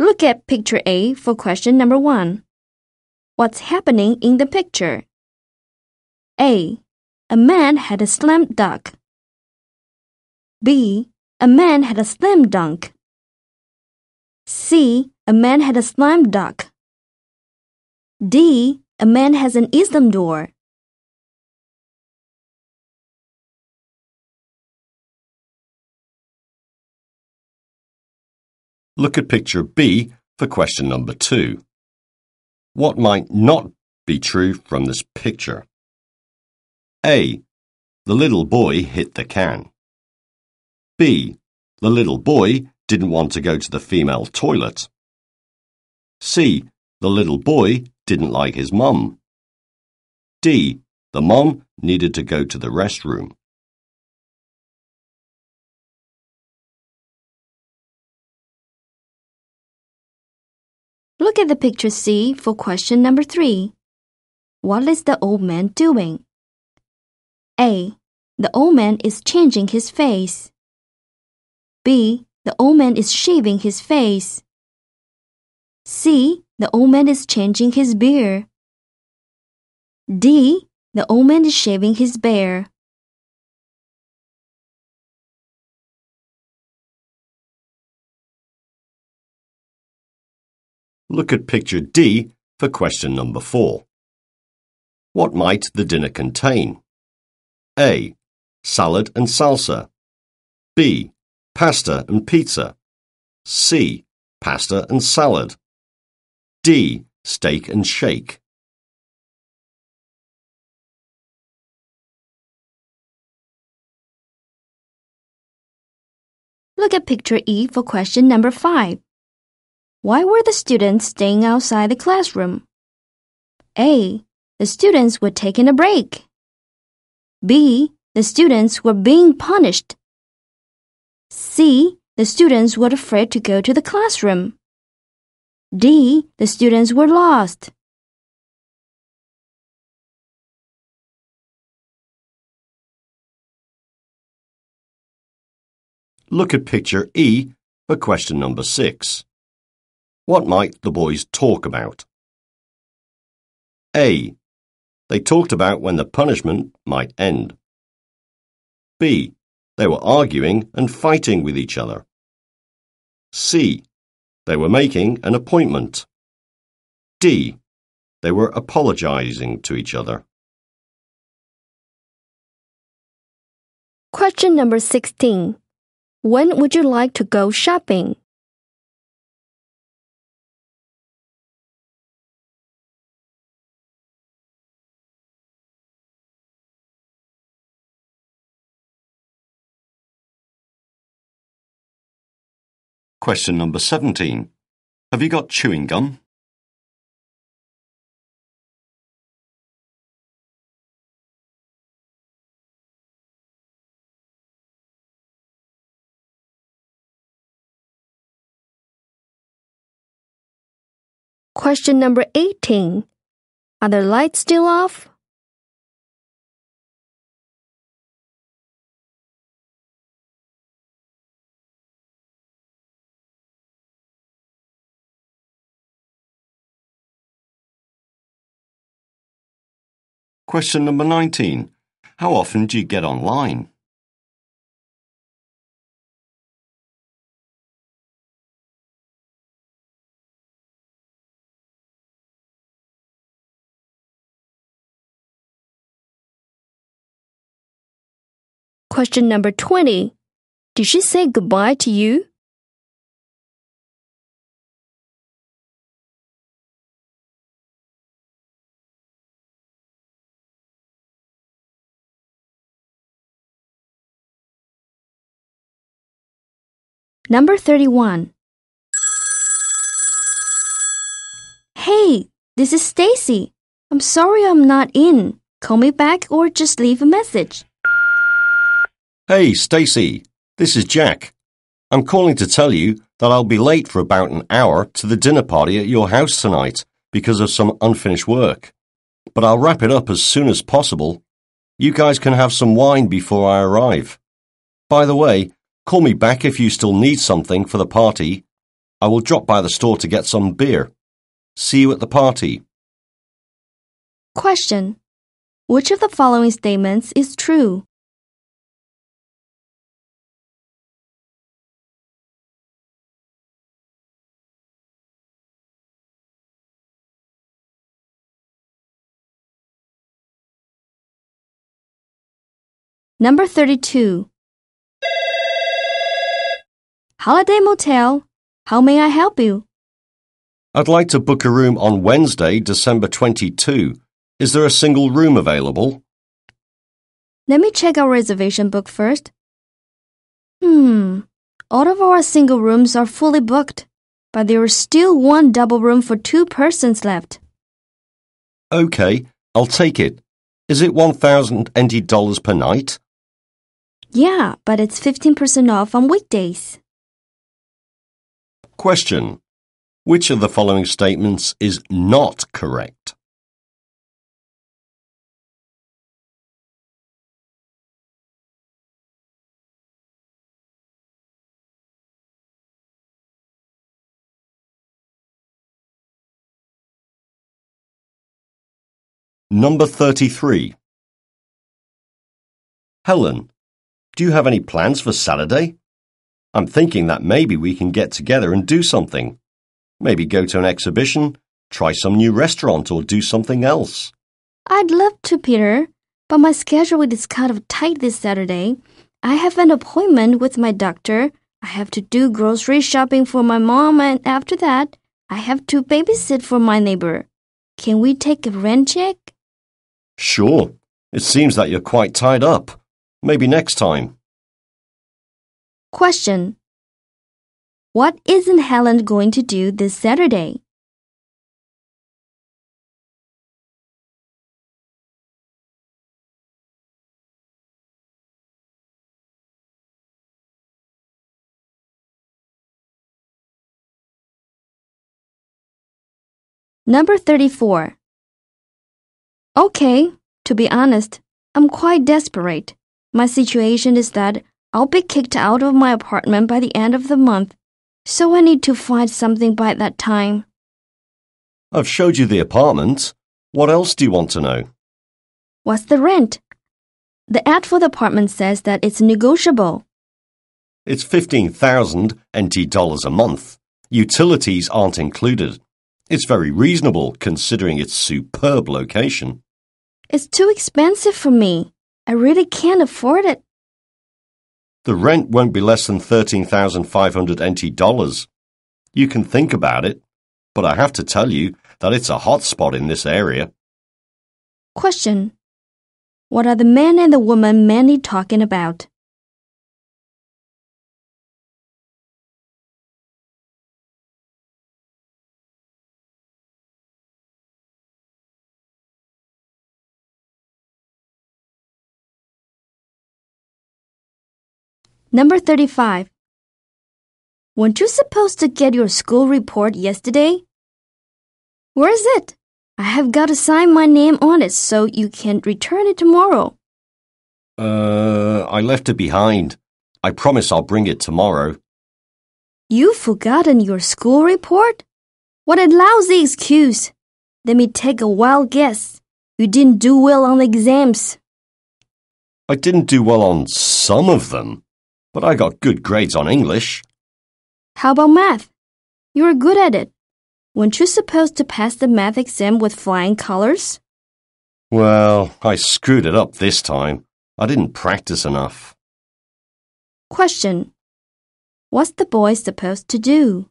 Look at picture A for question number 1. What's happening in the picture? A. A man had a slam dunk. B. A man had a slam dunk. C. A man had a slam dunk. D. A man has an Islam door. Look at picture B for question number two. What might not be true from this picture? A. The little boy hit the can. B. The little boy didn't want to go to the female toilet. C. The little boy didn't like his mum. D. The mum needed to go to the restroom. Look at the picture C for question number 3. What is the old man doing? A. The old man is changing his face. B. The old man is shaving his face. C. The old man is changing his beard. D. The old man is shaving his beard. Look at picture D for question number four. What might the dinner contain? A. Salad and salsa. B. Pasta and pizza. C. Pasta and salad. D. Steak and shake. Look at picture E for question number 5. Why were the students staying outside the classroom? A. The students were taking a break. B. The students were being punished. C. The students were afraid to go to the classroom. D. The students were lost. Look at picture E for question number six. What might the boys talk about? A. They talked about when the punishment might end. B. They were arguing and fighting with each other. C. They were making an appointment. D. They were apologizing to each other. Question number 16. When would you like to go shopping? Question number 17. Have you got chewing gum? Question number 18. Are the lights still off? Question number 19. How often do you get online? Question number 20. Did she say goodbye to you? Number 31. Hey, this is Stacy. I'm sorry I'm not in. Call me back or just leave a message. Hey, Stacy. This is Jack. I'm calling to tell you that I'll be late for about an hour to the dinner party at your house tonight because of some unfinished work. But I'll wrap it up as soon as possible. You guys can have some wine before I arrive. By the way, Call me back if you still need something for the party I will drop by the store to get some beer. See you at the party. Question. Which of the following statements is true? Number 32. Holiday Motel. How may I help you? I'd like to book a room on Wednesday, December 22. Is there a single room available? Let me check our reservation book first. Hmm. All of our single rooms are fully booked, but there is still one double room for two persons left. Okay, I'll take it. Is it $1,000 per night? Yeah, but it's 15% off on weekdays. Question. Which of the following statements is not correct? Number 33. Helen, do you have any plans for Saturday? I'm thinking that maybe we can get together and do something. Maybe go to an exhibition, try some new restaurant, or do something else. I'd love to, Peter, but my schedule is kind of tight this Saturday. I have an appointment with my doctor. I have to do grocery shopping for my mom, and after that, I have to babysit for my neighbor. Can we take a rent check? Sure. It seems that you're quite tied up. Maybe next time. Question. What isn't Helen going to do this Saturday? Number 34. Okay, to be honest, I'm quite desperate. My situation is that I'll be kicked out of my apartment by the end of the month, so I need to find something by that time. I've showed you the apartment. What else do you want to know? What's the rent? The ad for the apartment says that it's negotiable. It's 15,000 NT dollars a month. Utilities aren't included. It's very reasonable considering its superb location. It's too expensive for me. I really can't afford it. The rent won't be less than 13,500 NT dollars. You can think about it, but I have to tell you that it's a hot spot in this area. Question. What are the man and the woman mainly talking about? Number 35. Weren't you supposed to get your school report yesterday? Where is it? I have got to sign my name on it so you can return it tomorrow. Uh, I left it behind. I promise I'll bring it tomorrow. You've forgotten your school report? What a lousy excuse. Let me take a wild guess. You didn't do well on the exams. I didn't do well on some of them, but I got good grades on English. How about math? You were good at it. Weren't you supposed to pass the math exam with flying colors? Well, I screwed it up this time. I didn't practice enough. Question. What's the boy supposed to do?